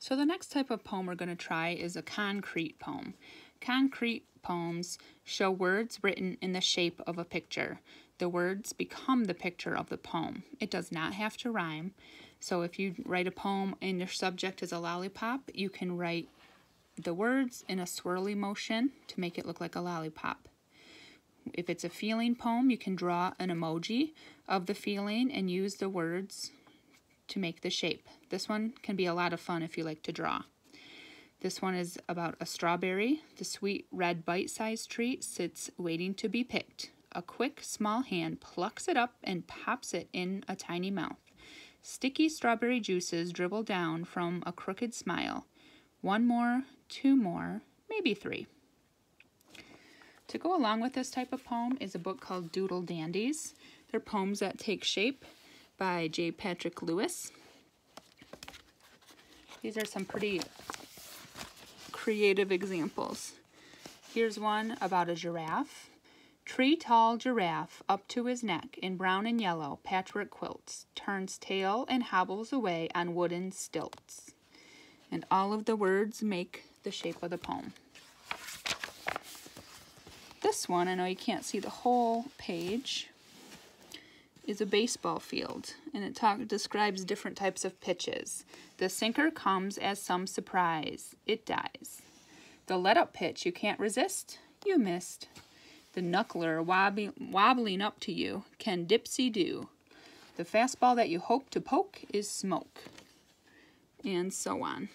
So the next type of poem we're going to try is a concrete poem. Concrete poems show words written in the shape of a picture. The words become the picture of the poem. It does not have to rhyme. So if you write a poem and your subject is a lollipop, you can write the words in a swirly motion to make it look like a lollipop. If it's a feeling poem, you can draw an emoji of the feeling and use the words to make the shape. This one can be a lot of fun if you like to draw. This one is about a strawberry. The sweet red bite-sized treat sits waiting to be picked. A quick, small hand plucks it up and pops it in a tiny mouth. Sticky strawberry juices dribble down from a crooked smile. One more, two more, maybe three. To go along with this type of poem is a book called Doodle Dandies. They're poems that take shape by J. Patrick Lewis. These are some pretty creative examples. Here's one about a giraffe. Tree tall giraffe up to his neck in brown and yellow patchwork quilts, turns tail and hobbles away on wooden stilts. And all of the words make the shape of the poem. This one, I know you can't see the whole page, is a baseball field, and it talk, describes different types of pitches. The sinker comes as some surprise. It dies. The let-up pitch you can't resist, you missed. The knuckler wobbling up to you can dipsy do. The fastball that you hope to poke is smoke. And so on.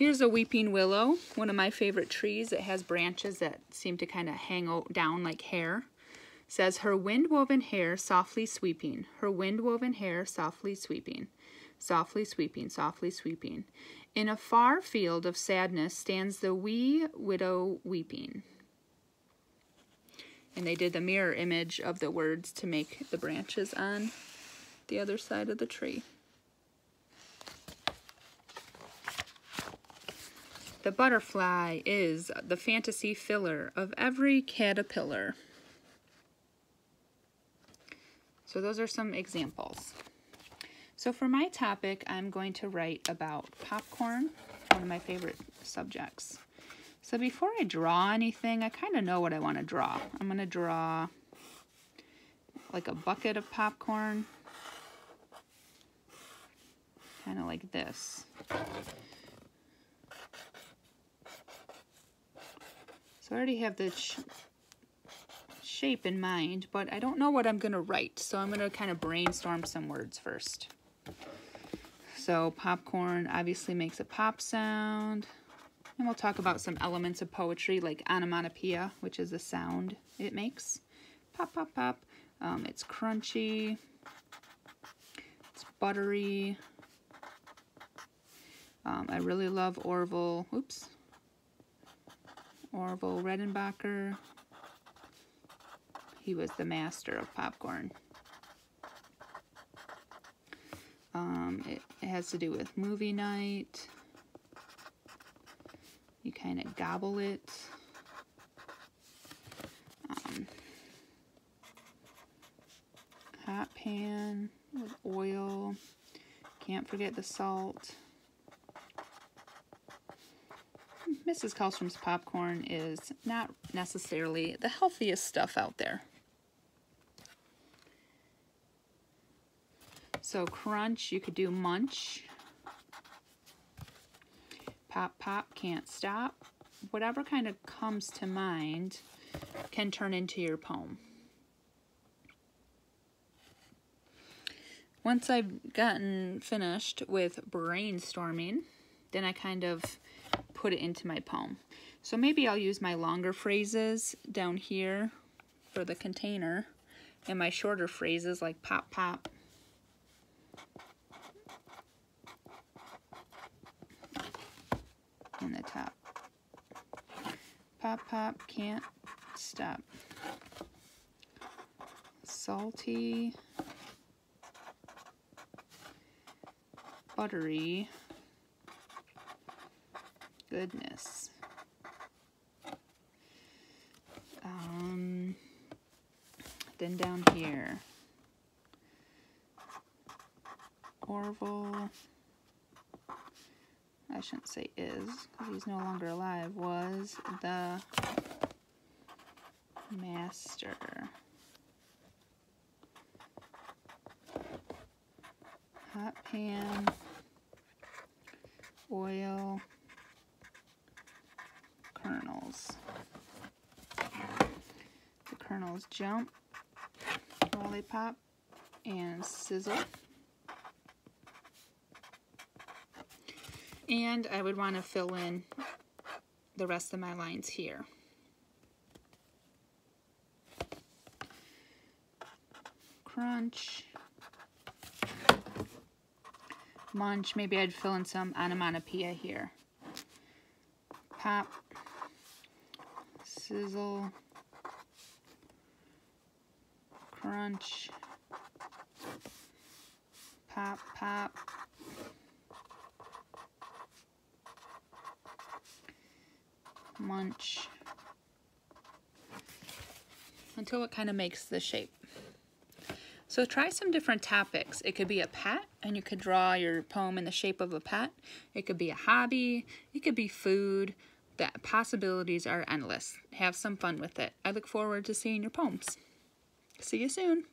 Here's a weeping willow, one of my favorite trees. It has branches that seem to kind of hang down like hair. It says, her wind-woven hair softly sweeping, her wind-woven hair softly sweeping, softly sweeping, softly sweeping. In a far field of sadness stands the wee widow weeping. And they did the mirror image of the words to make the branches on the other side of the tree. The butterfly is the fantasy filler of every caterpillar. So those are some examples. So for my topic, I'm going to write about popcorn, one of my favorite subjects. So before I draw anything, I kind of know what I want to draw. I'm going to draw like a bucket of popcorn, kind of like this. So I already have the sh shape in mind, but I don't know what I'm going to write, so I'm going to kind of brainstorm some words first. So popcorn obviously makes a pop sound. And we'll talk about some elements of poetry like onomatopoeia, which is the sound it makes. Pop, pop, pop. Um, it's crunchy. It's buttery. Um, I really love Orville. Oops. Orville Redenbacher. He was the master of popcorn. Um, it, it has to do with movie night. You kind of gobble it. Um, hot pan with oil. Can't forget the salt. Mrs. Kellstrom's popcorn is not necessarily the healthiest stuff out there. So crunch, you could do munch. Pop, pop, can't stop. Whatever kind of comes to mind can turn into your poem. Once I've gotten finished with brainstorming, then I kind of put it into my poem. So maybe I'll use my longer phrases down here for the container and my shorter phrases like pop, pop, in the top. Pop, pop, can't stop. Salty. Buttery. Goodness. Um, then down here. Orville, I shouldn't say is, because he's no longer alive, was the master. Hot pan, oil, Jump lollipop and sizzle. And I would want to fill in the rest of my lines here. Crunch. Munch. Maybe I'd fill in some onomatopoeia here. Pop. Sizzle crunch, pop, pop. Munch until it kind of makes the shape. So try some different topics. It could be a pet, and you could draw your poem in the shape of a pet. It could be a hobby. It could be food. The possibilities are endless. Have some fun with it. I look forward to seeing your poems. See you soon.